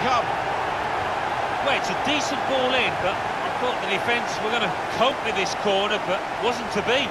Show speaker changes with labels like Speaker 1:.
Speaker 1: come.
Speaker 2: Well, it's a decent ball in, but I thought the defence were going to cope with this corner, but wasn't to be.